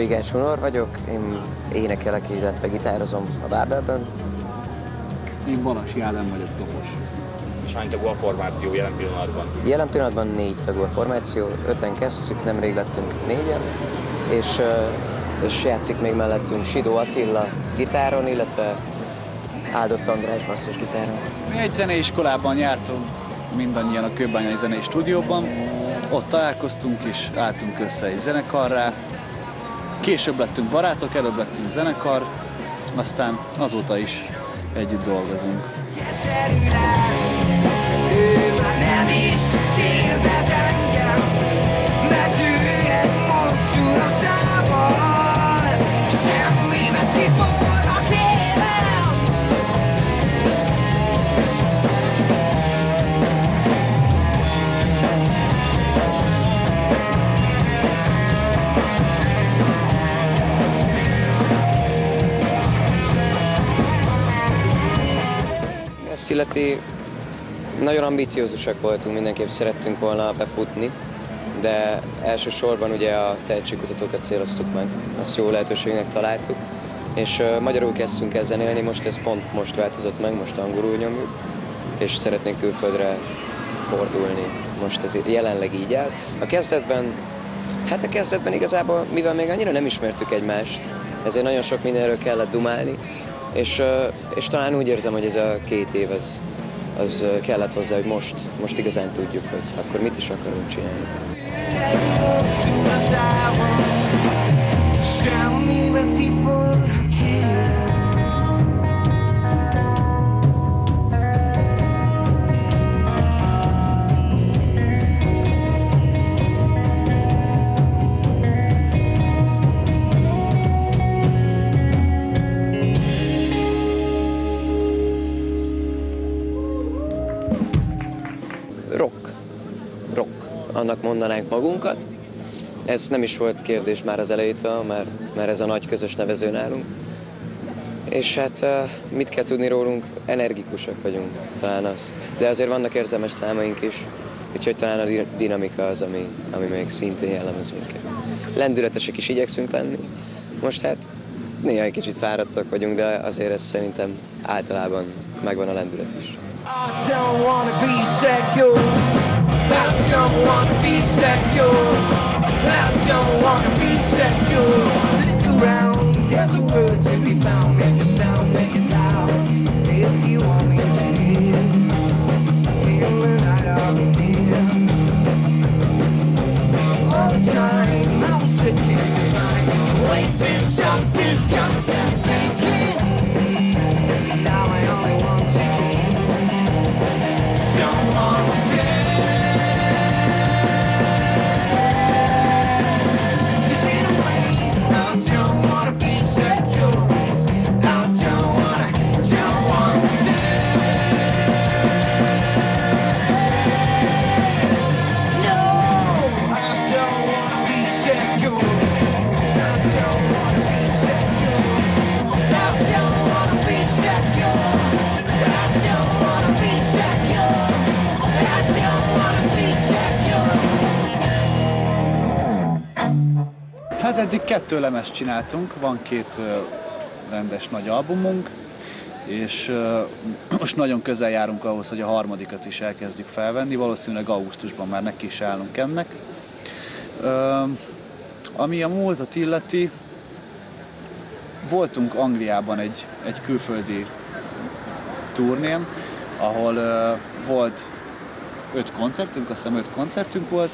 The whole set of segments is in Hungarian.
Bolygács Unor vagyok, én énekelek, illetve gitározom a Bábelben. Én Balasi Ádám vagyok, dobos. És hány tagú a formáció jelen pillanatban? Jelen pillanatban négy tagú a formáció, öten kezdtük, nemrég lettünk négyen, és, és játszik még mellettünk Sidó Attila gitáron, illetve Áldott András basszus gitáron. Mi egy zeneiskolában jártunk, mindannyian a Kőbányai Zenei Stúdióban. Ott találkoztunk és álltunk össze egy zenekarrá. Később lettünk barátok, előbb lettünk zenekar, aztán azóta is együtt dolgozunk. Keserű illeti, nagyon ambiciózusak voltunk, mindenképp szerettünk volna befutni, de elsősorban ugye a tehetségkutatókat céloztuk meg, azt jó lehetőségnek találtuk, és uh, magyarul kezdtünk el zenélni, most ez pont most változott meg, most angolul nyomjuk, és szeretnénk külföldre fordulni. Most ez jelenleg így áll. A kezdetben, hát a kezdetben igazából, mivel még annyira nem ismertük egymást, ezért nagyon sok mindenről kellett dumálni, és, és talán úgy érzem, hogy ez a két év az, az kellett hozzá, hogy most, most igazán tudjuk, hogy akkor mit is akarunk csinálni. Tipor a kérem. Annak mondanánk magunkat. Ez nem is volt kérdés már az elejétől, mert, mert ez a nagy közös nevező nálunk. És hát mit kell tudni rólunk? Energikusak vagyunk, talán az. De azért vannak érzelmes számaink is, úgyhogy talán a di- dinamika az, ami, ami még szintén jellemez minket. Lendületesek is igyekszünk lenni. Most hát néha egy kicsit fáradtak vagyunk, de azért ez szerintem általában megvan a lendület is. I don't wanna be secure. I don't wanna be secure. I don't wanna be secure. Look around, there's a word to be found. Make a sound, make it loud. If you want me to hear, feel the night I'll be near. All the time I was looking to mine. Wait till something's comes and thinking. Eddig kettő lemezt csináltunk, van két rendes nagy albumunk, és most nagyon közel járunk ahhoz, hogy a harmadikat is elkezdjük felvenni, valószínűleg augusztusban már neki is állunk ennek. Ami a múltat illeti, voltunk Angliában egy, egy külföldi turnén, ahol volt öt koncertünk, azt hiszem öt koncertünk volt,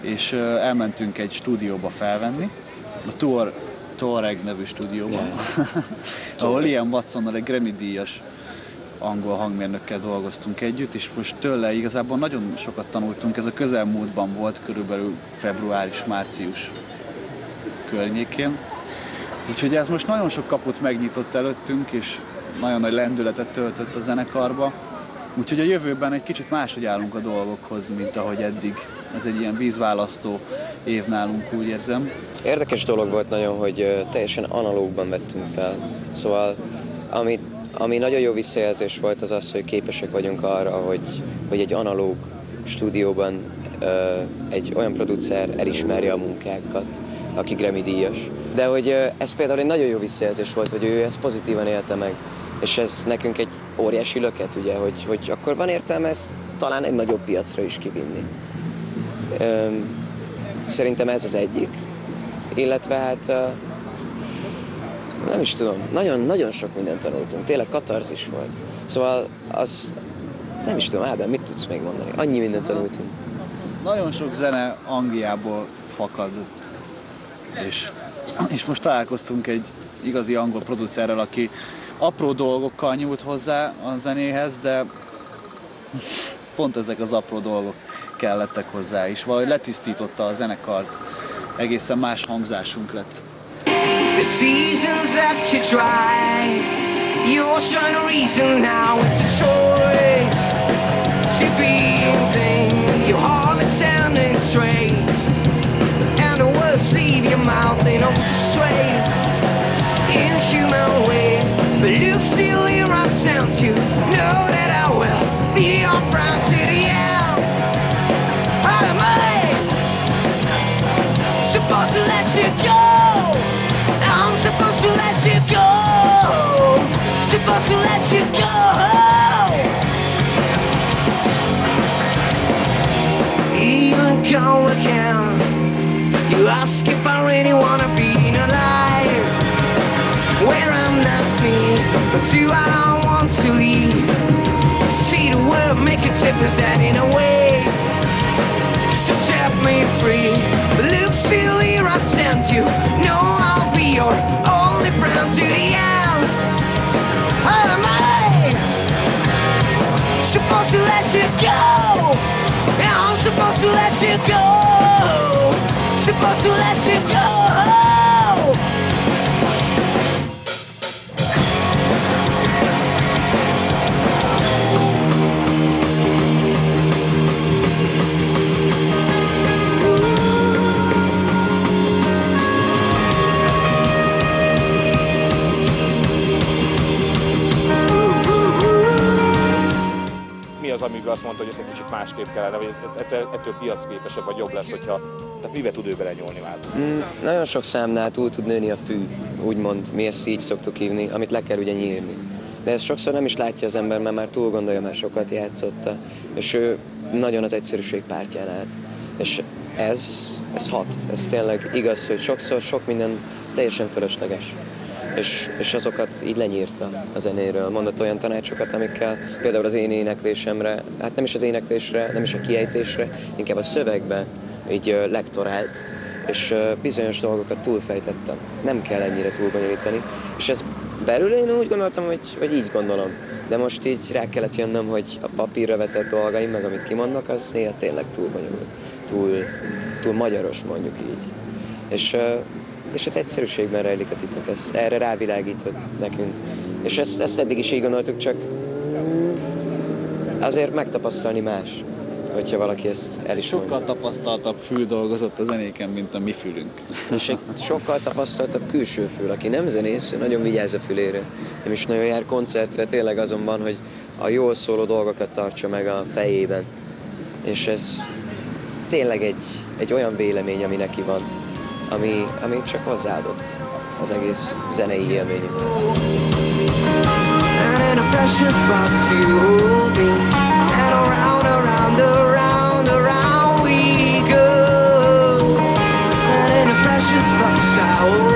és elmentünk egy stúdióba felvenni, a Tour, Touareg nevű stúdióban, Yeah. ahol Ian Watsonnal egy Grammy díjas angol hangmérnökkel dolgoztunk együtt, és most tőle igazából nagyon sokat tanultunk, ez a közelmúltban volt, körülbelül február-március környékén. Úgyhogy ez most nagyon sok kaput megnyitott előttünk, és nagyon nagy lendületet töltött a zenekarba. Úgyhogy a jövőben egy kicsit máshogy állunk a dolgokhoz, mint ahogy eddig. Ez egy ilyen vízválasztó év nálunk, úgy érzem. Érdekes dolog volt nagyon, hogy teljesen analógban vettünk fel. Szóval ami, ami nagyon jó visszajelzés volt az az, hogy képesek vagyunk arra, hogy, hogy egy analóg stúdióban ö, egy olyan producer elismerje a munkákat, aki Grammy díjas. De hogy ez például egy nagyon jó visszajelzés volt, hogy ő ezt pozitívan élte meg. És ez nekünk egy óriási löket, ugye, hogy, hogy akkor van értelme ezt talán egy nagyobb piacra is kivinni. Szerintem ez az egyik. Illetve hát nem is tudom, nagyon, nagyon sok mindent tanultunk, tényleg katarzis volt. Szóval az, nem is tudom, Ádám, mit tudsz még mondani? Annyi mindent tanultunk. Nagyon sok zene Angliából fakad, és, és most találkoztunk egy igazi angol producerrel, aki apró dolgokkal nyúlt hozzá a zenéhez, de pont ezek az apró dolgok kellettek hozzá is. Valahogy letisztította a zenekart, egészen más hangzásunk lett. The seasons left you dry. You're trying reason now it's a choice to be in pain. Your heart is sounding strange, and the words leave your mouth in a sway in a human way. But look still here, I sound to know that I will be friend to the end. Supposed to let you go. Even go again. You ask if I really wanna be alive. Where I'm not me, but do I want to leave? See the world make a difference, and in a way. So set me free. Look, still here I stand. You know I'll be your supposed to let you go? Yeah, I'm supposed to let you go. Supposed to let you go. Az, amiben azt mondta, hogy ezt egy kicsit másképp kellene, vagy ettől, ettől piacképesebb vagy jobb lesz, hogyha... Tehát mivel tud ő belenyúlni már? Mm, nagyon sok számnál túl tud nőni a fű, úgymond, mi ezt így szoktuk hívni, amit le kell ugye nyírni. De ezt sokszor nem is látja az ember, mert már túl gondolja, már sokat játszotta, és ő nagyon az egyszerűség pártján állt. És ez, ez hat, ez tényleg igaz, hogy sokszor sok minden teljesen fölösleges. És, és azokat így lenyírta a zenéről. Mondott olyan tanácsokat, amikkel például az én éneklésemre, hát nem is az éneklésre, nem is a kiejtésre, inkább a szövegbe így lektorált, és bizonyos dolgokat túlfejtettem. Nem kell ennyire túlbonyolítani. És ez belül én úgy gondoltam, hogy, hogy így gondolom. De most így rá kellett jönnöm, hogy a papírra vetett dolgaim, meg amit kimondok, az néha tényleg túl bonyolult. Túl, túl magyaros mondjuk így. És, és az egyszerűségben rejlik a titok, ez erre rávilágított nekünk. És ezt, ezt eddig is így gondoltuk, csak azért megtapasztalni más, hogyha valaki ezt el is mondja. Sokkal tapasztaltabb fül dolgozott a zenéken, mint a mi fülünk. És egy sokkal tapasztaltabb külső fül, aki nem zenész, nagyon vigyáz a fülére. Nem is nagyon jár koncertre, tényleg azonban, hogy a jól szóló dolgokat tartsa meg a fejében. És ez tényleg egy, egy olyan vélemény, ami neki van, ami, ami csak hozzáadott az egész zenei élményünkhez. Precious you hold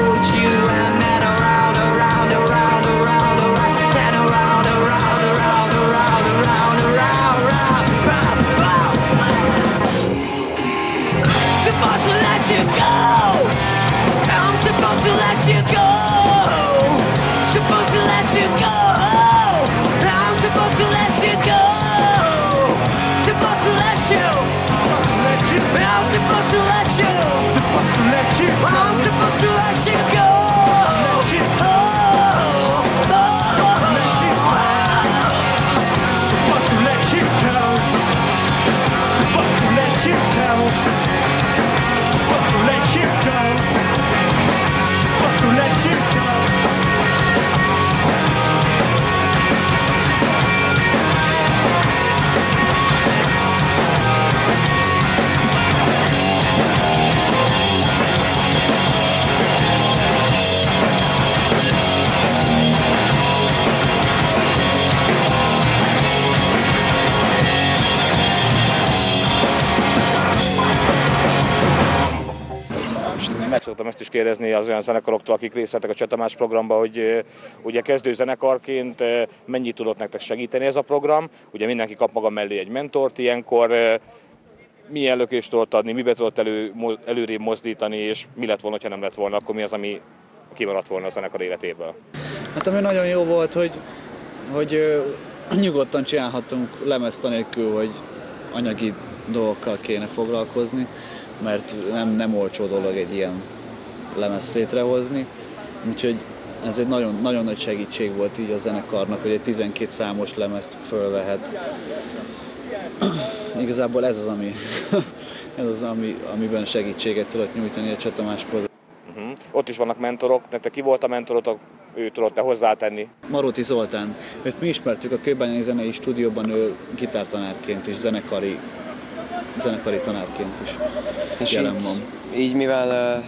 kérdezni az olyan zenekaroktól, akik részt vettek a Csetamás programba, hogy ugye kezdő zenekarként mennyit tudott nektek segíteni ez a program. Ugye mindenki kap maga mellé egy mentort ilyenkor, milyen lökést tudott adni, mibe tudott elő, előrébb mozdítani, és mi lett volna, ha nem lett volna, akkor mi az, ami kimaradt volna a zenekar életéből. Hát ami nagyon jó volt, hogy, hogy nyugodtan csinálhatunk lemezt anélkül, hogy anyagi dolgokkal kéne foglalkozni, mert nem, nem olcsó dolog egy ilyen lemezt létrehozni. Úgyhogy ez egy nagyon, nagyon nagy segítség volt így a zenekarnak, hogy egy 12 számos lemezt fölvehet. Igazából ez az, ami, ez az ami, amiben segítséget tudott nyújtani a Csatamás program. Uh-huh. Ott is vannak mentorok, nektek ki volt a mentorotok, ő tudott te hozzátenni. Maróti Zoltán. Őt mi ismertük a Kőbányai Zenei Stúdióban, ő gitártanárként és zenekari, zenekari tanárként is És jelen így, van. így mivel, ö,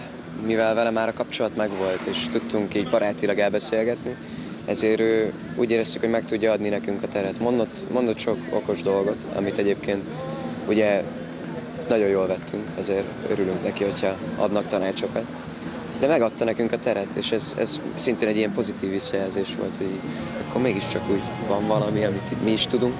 mivel vele már a kapcsolat megvolt, és tudtunk így barátilag elbeszélgetni, ezért ő úgy éreztük, hogy meg tudja adni nekünk a teret. Mondott, mondott sok okos dolgot, amit egyébként ugye nagyon jól vettünk, ezért örülünk neki, hogyha adnak tanácsokat. De megadta nekünk a teret, és ez, ez szintén egy ilyen pozitív visszajelzés volt, hogy akkor mégiscsak úgy van valami, amit mi is tudunk.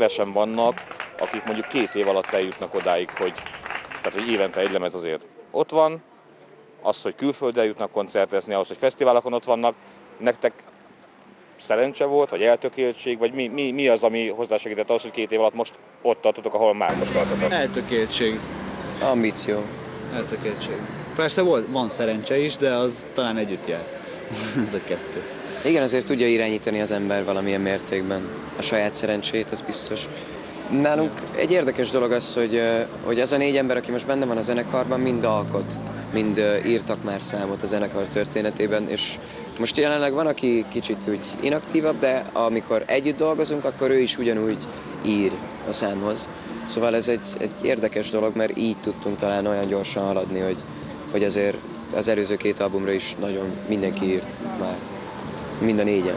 Kevesen vannak, akik mondjuk két év alatt eljutnak odáig, hogy, tehát, hogy évente egy lemez azért ott van, az, hogy külföldre jutnak koncertezni, ahhoz, hogy fesztiválokon ott vannak, nektek szerencse volt, vagy eltökéltség, vagy mi, mi, mi az, ami hozzásegített ahhoz, hogy két év alatt most ott tartotok, ahol már most tartotok? Eltökéltség. Ambíció. Eltökéltség. Persze volt, van szerencse is, de az talán együtt jár. Ez a kettő. Igen, azért tudja irányítani az ember valamilyen mértékben a saját szerencsét, ez biztos. Nálunk egy érdekes dolog az, hogy, hogy az a négy ember, aki most benne van a zenekarban, mind alkot, mind írtak már számot a zenekar történetében, és most jelenleg van, aki kicsit úgy inaktívabb, de amikor együtt dolgozunk, akkor ő is ugyanúgy ír a számhoz. Szóval ez egy, egy érdekes dolog, mert így tudtunk talán olyan gyorsan haladni, hogy, hogy azért az előző két albumra is nagyon mindenki írt már. Mind a négyen.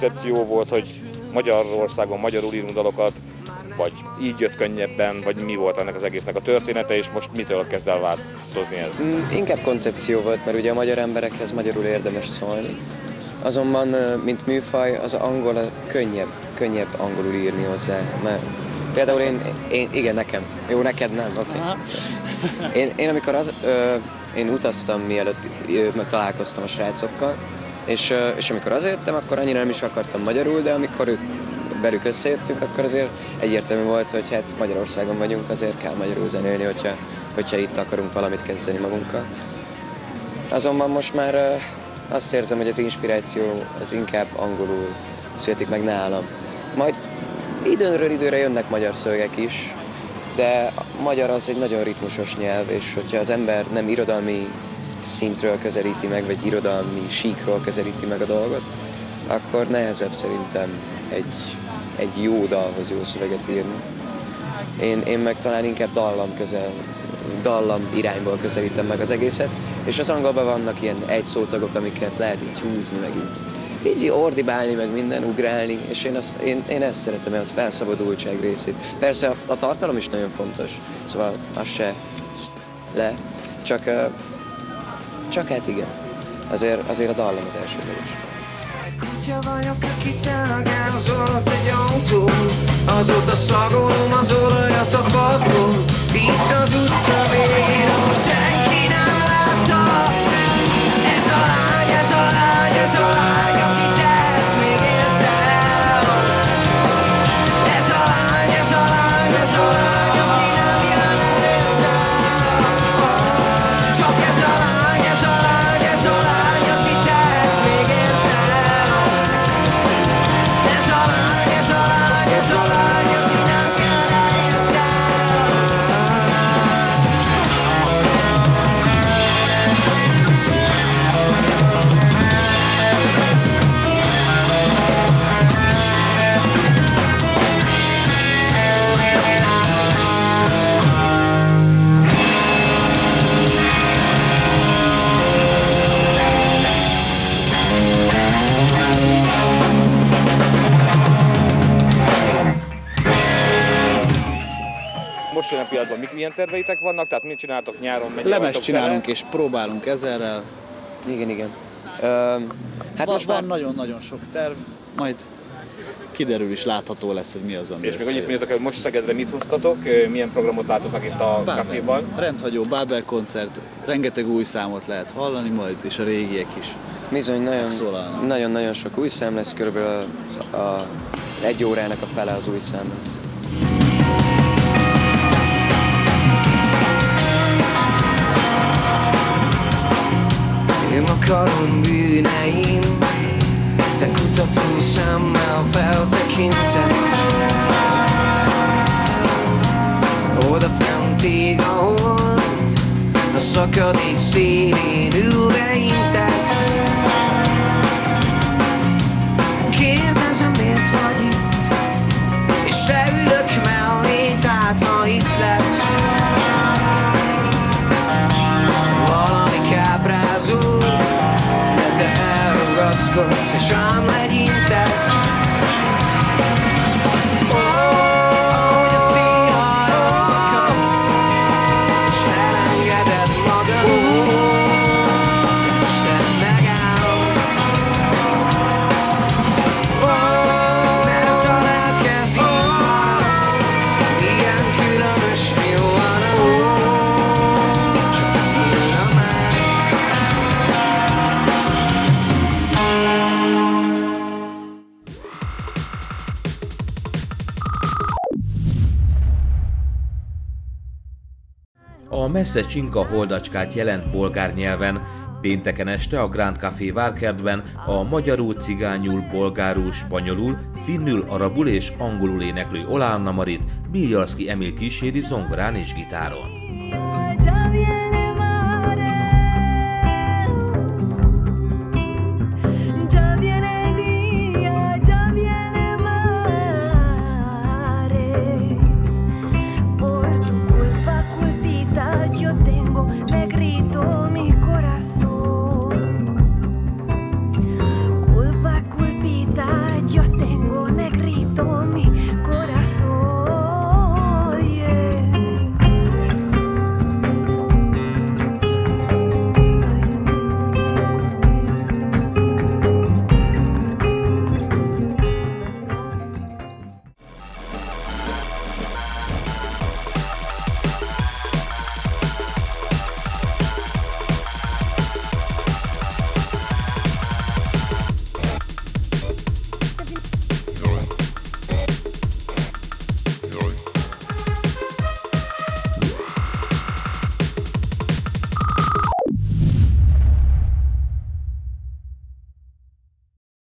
Koncepció volt, hogy Magyarországon magyarul írunk dalokat, vagy így jött könnyebben, vagy mi volt ennek az egésznek a története, és most mitől kezd el változni ez? Mm, Inkább koncepció volt, mert ugye a magyar emberekhez magyarul érdemes szólni. Azonban, mint műfaj, az angol a könnyebb, könnyebb angolul írni hozzá. Mert például én, én igen, nekem. Jó, neked nem, oké. Okay. Én, én amikor az, ö, én utaztam mielőtt ö, találkoztam a srácokkal, és, és amikor azért akkor annyira nem is akartam magyarul, de amikor ők velük összejöttünk, akkor azért egyértelmű volt, hogy hát Magyarországon vagyunk, azért kell magyarul zenélni, hogyha, hogyha itt akarunk valamit kezdeni magunkkal. Azonban most már azt érzem, hogy az inspiráció az inkább angolul születik meg nálam. Majd időről időre jönnek magyar szövegek is, de a magyar az egy nagyon ritmusos nyelv, és hogyha az ember nem irodalmi szintről közelíti meg, vagy irodalmi síkról közelíti meg a dolgot, akkor nehezebb szerintem egy, egy jó dalhoz jó szöveget írni. Én, én meg talán inkább dallam közel, dallam irányból közelítem meg az egészet, és az angolban vannak ilyen egy szótagok, amiket lehet így húzni, meg így, így ordibálni, meg minden, ugrálni, és én, azt, én, én ezt szeretem, az felszabadultság részét. Persze a, a tartalom is nagyon fontos, szóval az se le, csak, ö, csak hát igen, azért, azért a dallam az elsődleges. Kutya vagyok, aki telegázolott egy autó Azóta szagolom az olajat a padlón Itt az utca végén, senki mik, milyen terveitek vannak? Tehát mit csináltok nyáron? Vagytok csinálunk tele? és próbálunk ezerrel. Igen, igen. Ö, hát Van, most már nagyon-nagyon sok terv, majd kiderül is, látható lesz, hogy mi az, ami És még annyit mondjatok, hogy most Szegedre mit hoztatok? Milyen programot látottnak itt a Bábel. kaféban? Rendhagyó Bábel koncert, rengeteg új számot lehet hallani majd, és a régiek is. Bizony, nagyon, nagyon-nagyon sok új szám lesz, körülbelül az, a, az egy órának a fele az új szám lesz. Én akarom bűneim. Te kutató szemmel feltekintesz Oda fent ég a hold A szakadék szélén ülve intesz try A messze csinka holdacskát jelent bolgár nyelven, pénteken este a Grand Café Várkertben a magyarul, cigányul, bolgárul, spanyolul, finnül, arabul és angolul éneklő Ola Anna Marit Biljalszki Emil kíséri zongorán és gitáron.